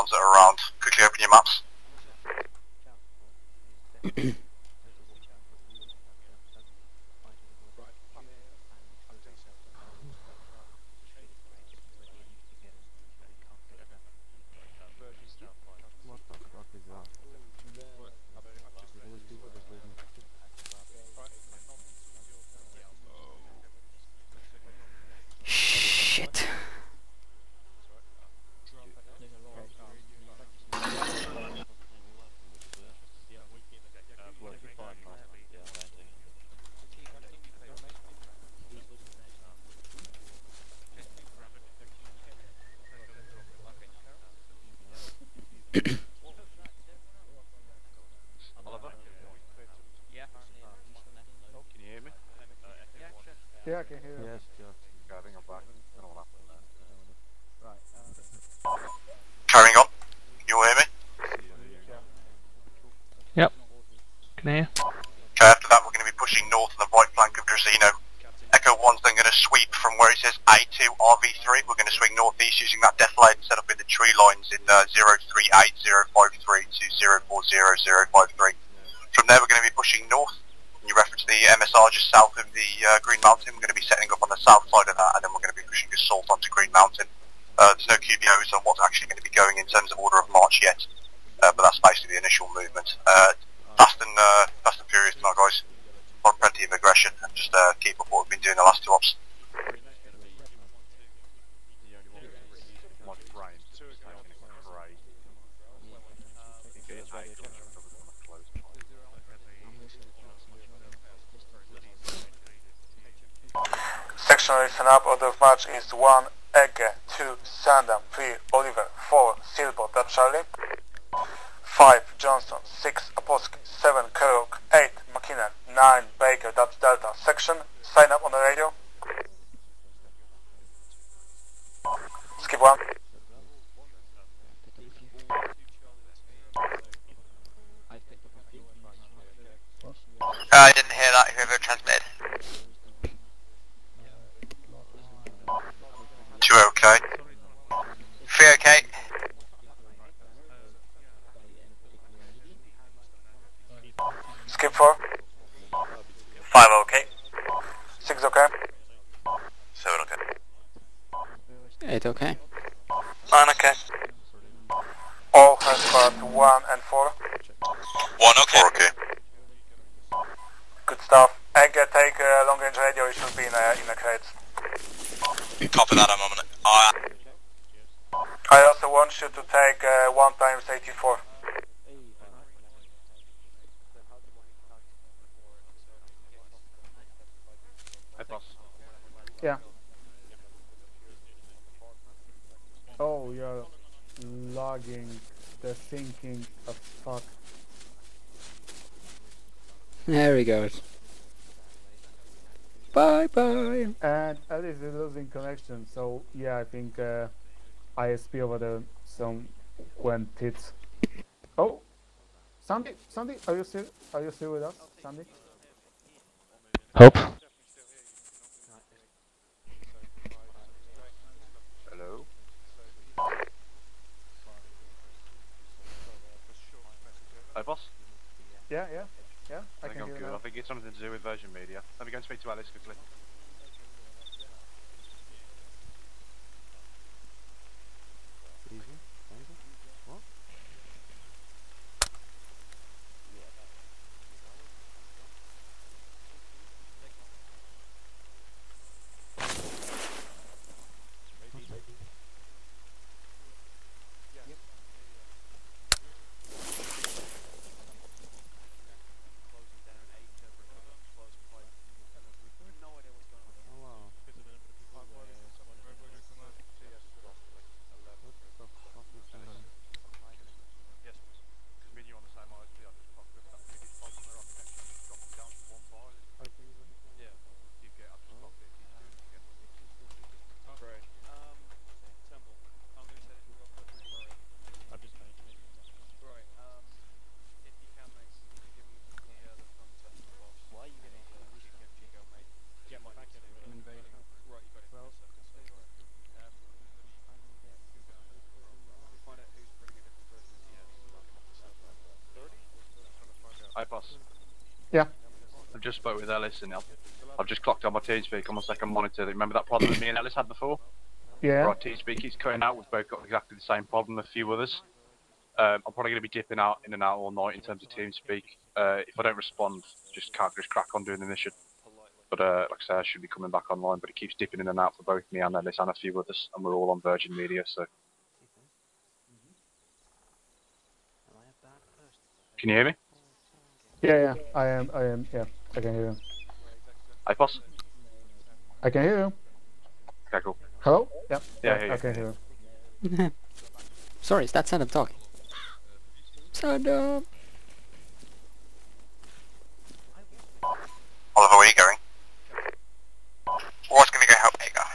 ones that are around. Quickly open your maps. Shit. Oliver? Yeah. Can you hear me? Yeah, I can hear you. Yes, yes. Okay, I think I'm back. I don't know what happened there. Right. Carrying on. Can you all hear me? Can I hear? Okay, after that we're going to be pushing north on the right flank of Drazino. Echo 1's then going to sweep from where it says A2 RV3. We're going to swing northeast using that death lane set up in the tree lines in uh, 038053 to 040053. From there we're going to be pushing north. You reference the MSR just south of the uh, Green Mountain. We're going to be setting up on the south side of that and then we're going to be pushing assault onto Green Mountain. Uh, there's no QBOs on what's actually going to be going in terms of order of march yet, uh, but that's basically the initial movement. Uh, fast and uh, fast and furious tonight, guys. On plenty of aggression and just uh, keep up what we've been doing the last two ops. Section listen up, order of march is 1 Egge, 2 Sandham, 3 Oliver, 4 Silbot, that's Charlie, 5 Johnston, 6 Aposki, 7 Kerok, 8 McKinnon, 9 Baker, that's Delta. Section, sign up on the radio. Skip 1. 8 okay. 9 okay. All has part 1 and 4. 1 okay. 4 okay. Good stuff. Edgar, take uh, long range radio, it should be in a, in a crate. Copy that, I'm on it. I also want you to take uh, 1 times 84. You're logging the thinking of fuck. There he goes. Bye bye. And at least it's losing connection, so yeah, I think uh, ISP over there some went tits. Oh, Sandy, Sandy, are you still are you still with us, Sandy? Hope. Boss. Yeah, yeah, yeah. I, I think can I'm good. now. I think it's something to do with Virgin Media. Let me go and speak to Alice quickly. I've just spoke with Ellis and I've, I've just clocked on my TeamSpeak on my second monitor. Remember that problem that me and Ellis had before? Yeah. Right, TeamSpeak keeps cutting out. We've both got exactly the same problem. A few others. Um, I'm probably going to be dipping out in and out all night in terms of TeamSpeak. Uh, if I don't respond, just can't just crack on doing the mission. But uh, like I say, I should be coming back online. But it keeps dipping in and out for both me and Ellis and a few others, and we're all on Virgin Media. So can you hear me? Yeah, yeah. I am. I am. Yeah. I can hear you. Hi, boss. I can hear you. Okay, cool. Hello? Yeah. Yeah, I hear I can hear you. Sorry, is that Saddam talking? Saddam! Oliver, where are you going? What's going to go help Hagar?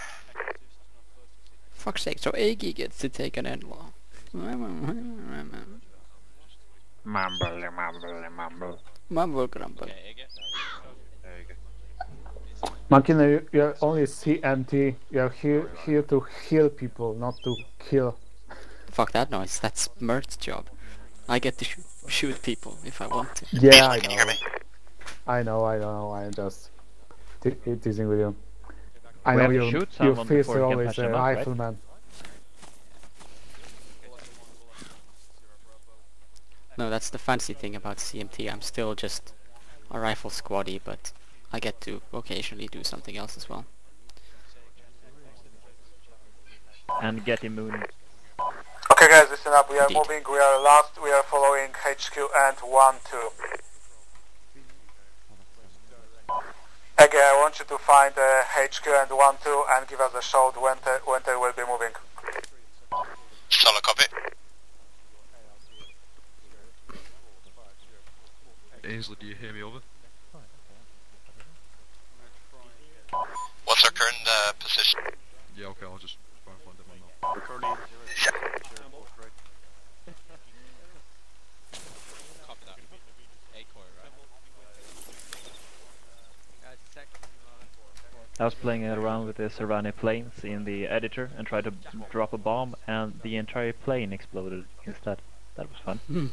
Fuck's sake, so Iggy gets to take an in-law. Mumble, mumble, mumble. Mumble grumble. There you go. Makina, you, you're only CMT. You're here here to heal people, not to kill. Fuck that noise, that's Mert's job. I get to sh shoot people if I want to. Yeah, I Can you hear know. I know. I know. I'm just te- eh, teasing with you. I We know you. shoot You someone face before are always patch a them up, right? rifleman. No, that's the fancy thing about CMT. I'm still just a rifle squaddy, but I get to occasionally do something else as well. And get immune. Okay guys, listen up. We are Indeed. moving. We are last. We are following HQ and 1, 2. Again, I want you to find uh, HQ and 1, 2 and give us a shout when they, when they will be moving. Solid copy. Ainsley, do you hear me over? What's our current uh, position? Yeah, okay, I'll just try and find them now. We're currently in zero, zero, zero, three. I was playing around with the Serrani planes in the editor and tried to drop a bomb and the entire plane exploded instead. That was fun. Hmm.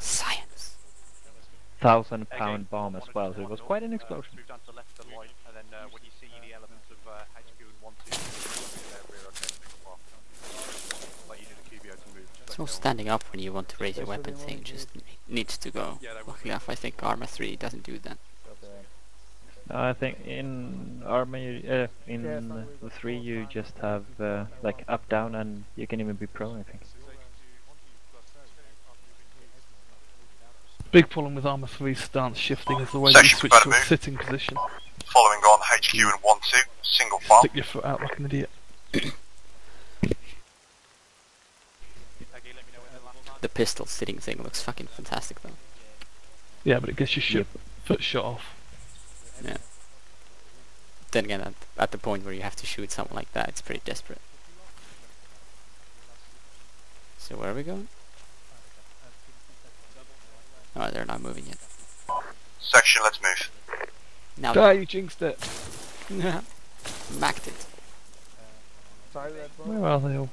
Science! Thousand pound bomb as well, so it was quite an explosion. Move down to left and right, and then uh, when you see the elements of HQ and 1, 2, rear rotation, well, like you do the QBO to move. just So standing up when you want to raise your weapon thing just needs to go. Yeah, that Luckily enough, I think Arma 3 doesn't do that. I think in army, uh, in the three you just have uh, like up down and you can even be prone. I think. Big problem with Arma 3 stance shifting is the way that you switch to a sitting position. Following on HQ and 1, 2. Single file. Stick your foot out like an idiot. Peggy, let me know when the last time. The pistol sitting thing looks fucking fantastic though. Yeah, but it gets your shit, foot shot off. Then again, at, at the point where you have to shoot something like that, it's pretty desperate. So where are we going? Oh, they're not moving yet. Section, let's move. Now Ah, you jinxed it. Macked it. Where are they all?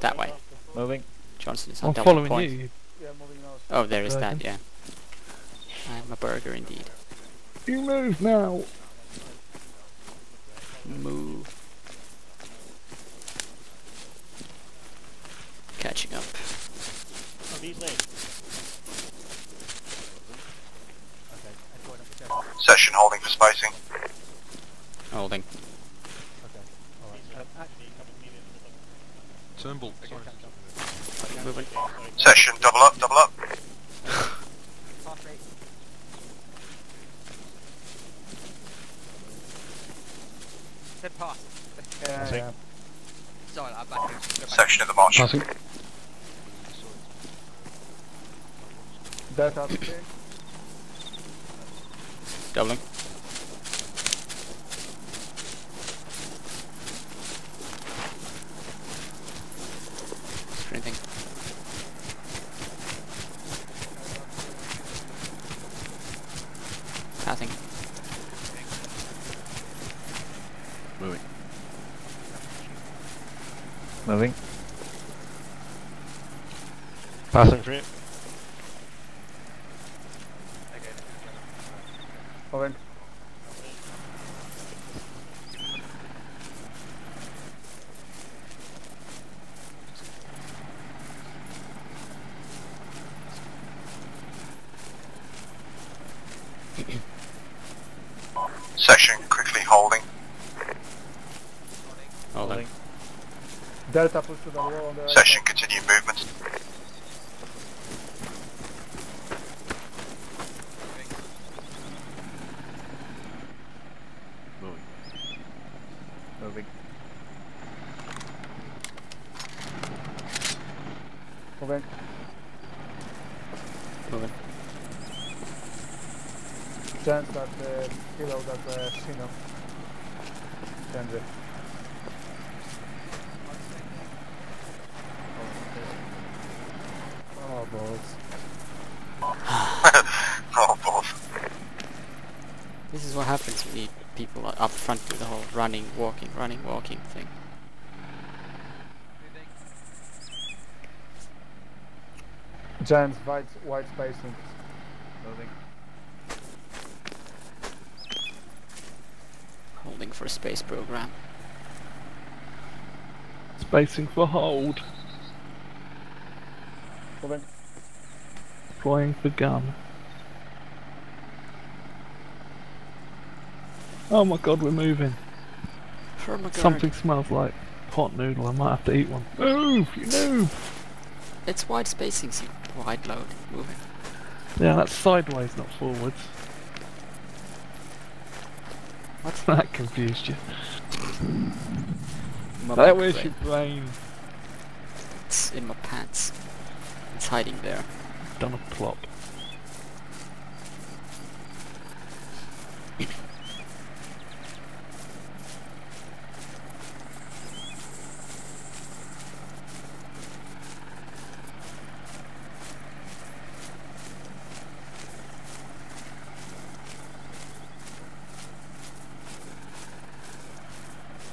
That way. Moving. Johnson is on I'm following point. you. Yeah, moving now. Oh, there is that, yeah. I'm a burger indeed. You move now. Move. Catching up. Session holding for spacing. Holding. Turnbull, sorry. Moving. Session, double up, double up. Said pass. Yeah, yeah. Sorry, I'm back. Go back. Section of the march. Passing. Delta okay. Doubling. Sprinting. Passing. Moving. Moving. Passing through. Moving. Section quickly holding. Holding. Delta push to the wall on the right Section side. continue movement. Moving. Moving. Moving. Chance that uh, kilo that uh, Shino. Kendrick. Oh balls. oh, balls. This is what happens when you people are up front do the whole running, walking, running, walking thing. Giants white white spacing. Moving. Holding for a space program. Spacing for hold. Moving. Deploying for gun. Oh my god, we're moving. Something smells like hot noodle. I might have to eat one. Move, you move. It's wide spacings, you wide load. Moving. Yeah, that's sideways, not forwards. What? That confused you. That where's your brain? It's in my pants. It's hiding there. Done a plop.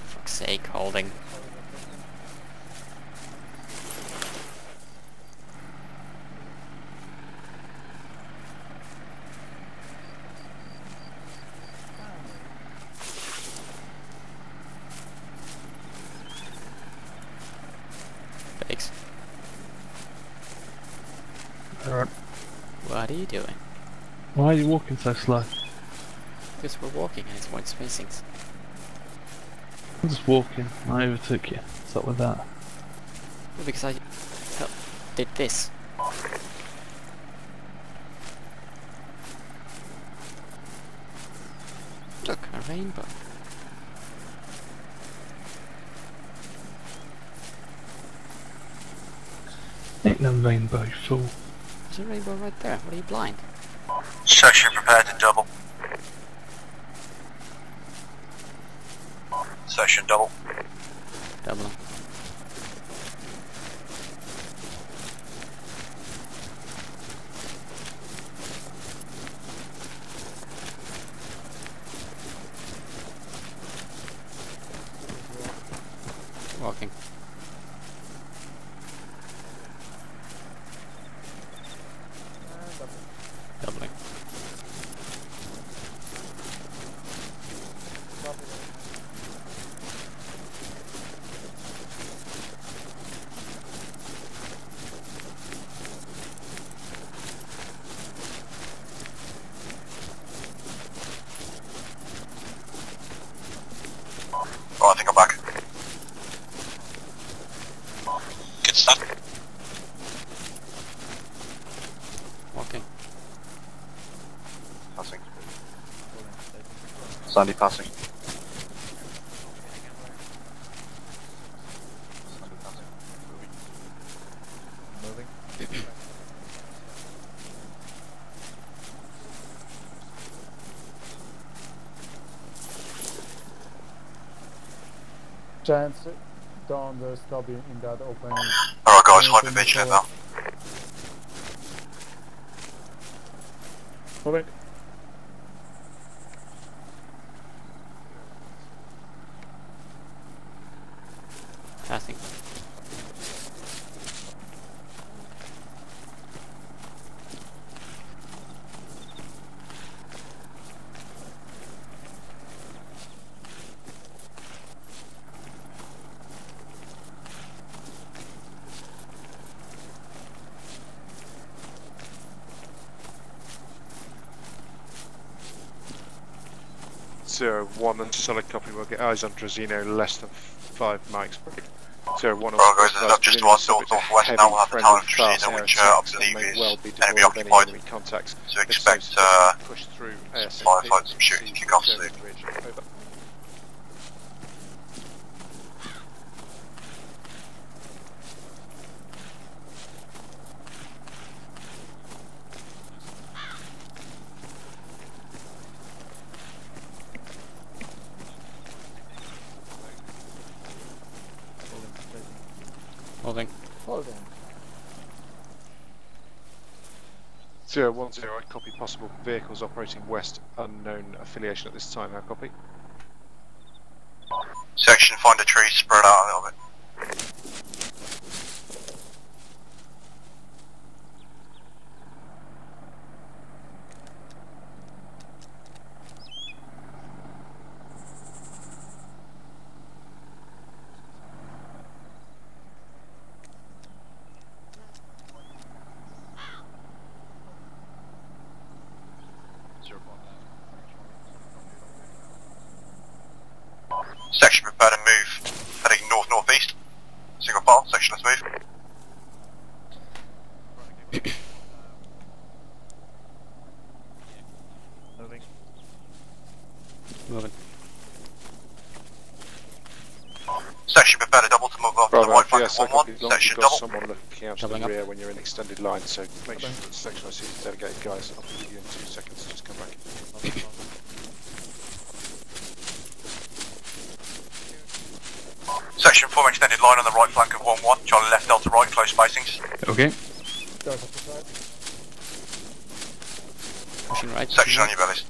fuck's sake, holding. Thanks. Alright. What are you doing? Why are you walking so slow? Because we're walking and it's wide spacings. I'm just walking. I overtook you. What's up with that? Well, because I did this. Look, a rainbow. Ain't no rainbow, fool. There's a rainbow right there. What are you blind? Section prepared to double. Section double. Double. Walking. Doubling. Oh, I think I'm back. Good stuff. Walking. Passing. Sandy passing. Sandy passing. Moving. Moving. Down the stubby in that opening. Alright guys, Yeah, hyper so vigilant much now. Moving. passing. Zero one and solid copy. We'll get eyes on Drazino less than five mics. Zero one. Well, guys, there's up just to our north northwest now. We'll have the town of Trujillo, which uh, I believe is well be enemy occupied. enemy contacts. So expect uh, push through some firefights, some shooting to kick off soon. Over. Holding. Hold on. Zero one zero. I copy possible vehicles operating west. Unknown affiliation at this time. How copy? Section, find a tree, spread out a little bit. Section, prepare to move. Heading north northeast. Single file. Section, let's move. Moving. Moving. Section, prepare to double to move off to the Bravo. right flank Yes, of I 1 copy. As 1. long Section, you've got double. someone looking out to Doubling the up. rear when you're in extended line. So make sure that section I see is dedicated guys. I'll be with you in two seconds. Just come back. Section, 4 extended line on the right flank of 1 1. Charlie left Delta right, close spacings. Okay. Delta. Pushing right. Section on your bellies.